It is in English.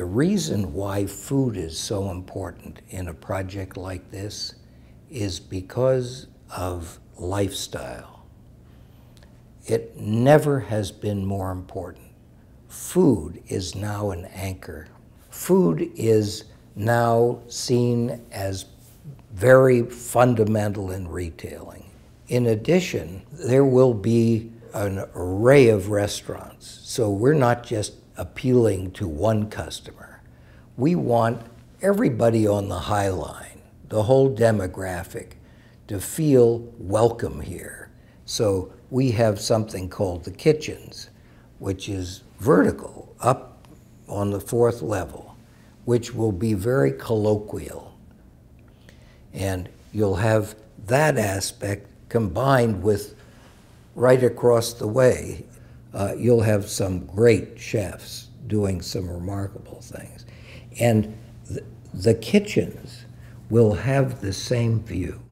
The reason why food is so important in a project like this is because of lifestyle. It never has been more important. Food is now an anchor. Food is now seen as very fundamental in retailing. In addition, there will be an array of restaurants. So we're not just appealing to one customer. We want everybody on the High Line, the whole demographic, to feel welcome here. So we have something called the kitchens, which is vertical, up on the fourth level, which will be very colloquial. And you'll have that aspect combined with right across the way, uh, you'll have some great chefs doing some remarkable things. And th the kitchens will have the same view.